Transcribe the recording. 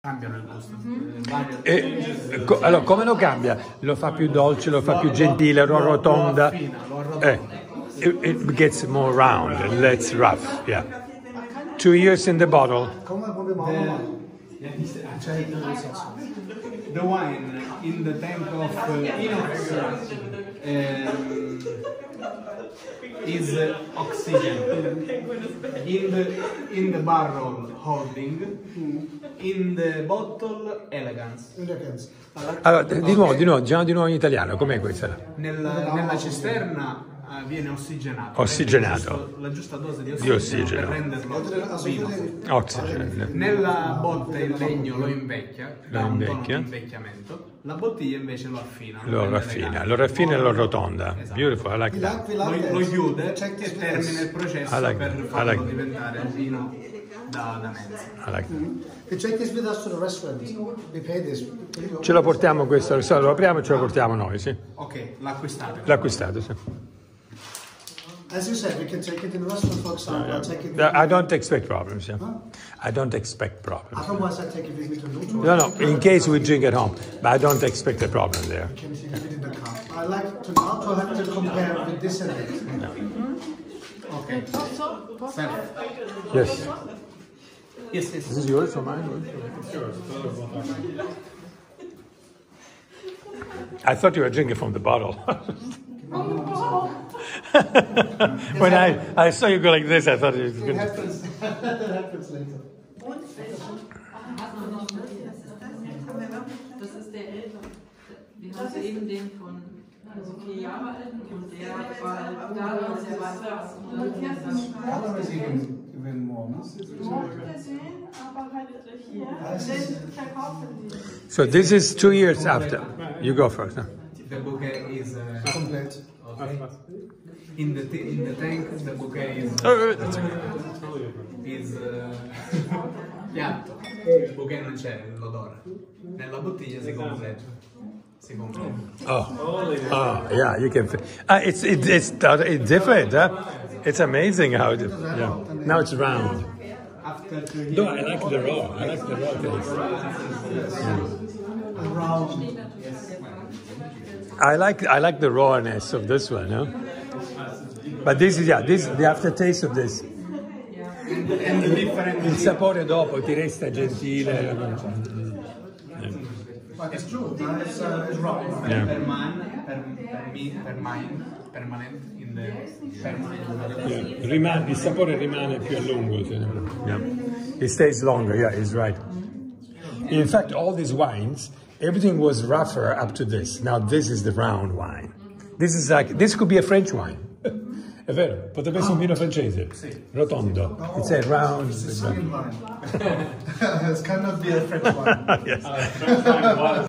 cambiano il gusto. eh, vario- E, co- allora, come lo cambia? Lo fa più dolce, lo fa più gentile, lo arrotonda? affina, lo arrotonda. Eh, it, it gets more round, less rough, yeah. Two years in the bottle. Come The wine in the tank of uh, inox um, is uh, oxygen. In the, in the barrel holding, in the bottle elegance. Allora, di nuovo, di nuovo, diciamo di nuovo in italiano, com'è questa? Nel- nella cisterna eh, viene ossigenato. Ossigenato. Giusto- La giusta dose di Di ossigeno, ossigeno. per renderlo fino. Oxygen. Nella botte il legno lo invecchia, tono invecchia. la bottiglia invece lo affina. Lo rende raffina, lo raffina e lo rotonda. Esatto. Beautiful, I like that. Lo, lo chiude Check e termina il processo like per farlo like diventare vino da, da mezzo. Like this. Ce lo portiamo questo, adesso lo apriamo e ce lo portiamo noi, sì. Ok, l'acquistate. L'acquistato, sì. As you said, we can take it in the restaurant, for example. I take it. Yeah, I don't expect problems, yeah. I don't expect problems. Otherwise, I take it with me to Luton. No, no, in case we drink at home, but I don't expect a problem there. Can you leave it in the car? I like to now to have to compare with this and that. Mm-hmm. Ok. Perfect. Yes. Yes, yes. This is yours or mine? I thought you were drinking from the bottle. when I, I saw you go like this, I thought it was That good. happens. that happens later. Das ist der ältere. Wir haben soeben den von also vier Jahre alt und der war halt da, und der war krass. Und dann even, even more. No? gesehen, aber halt hier, den verkaufen die. So this is two years after. You go first. Huh? The bouquet is uh, Complete. okay. in the t- in the tank. The bouquet is Oh, that's okay. is uh, piatto. Il bouquet non c'è l'odore. Nella bottiglia si completa. Si completa. Oh, oh, yeah, you can. fi- Uh, it's it, it's it's different, huh? It's amazing how it. Yeah. Now it's round. After two years. No, I like the raw. I like the raw taste. Around. I like I like the rawness of this one, huh? But this is yeah, this the aftertaste of this. And the different Il sapore dopo ti resta gentile. But it's true. no? It's, uh, it's wrong. Yeah. perman, per, per me, permine, permanent in the permanent. Yeah. Rimane, il sapore rimane più a lungo. sì. Yeah. It stays longer, yeah, he's right. In fact, all these wines, everything was rougher up to this. Now this is the round wine. This is like, this could be a French wine. È vero, potrebbe essere un vino francese. Rotondo. It's a round. It's a Syrian wine. it cannot be a French wine. yes. Uh,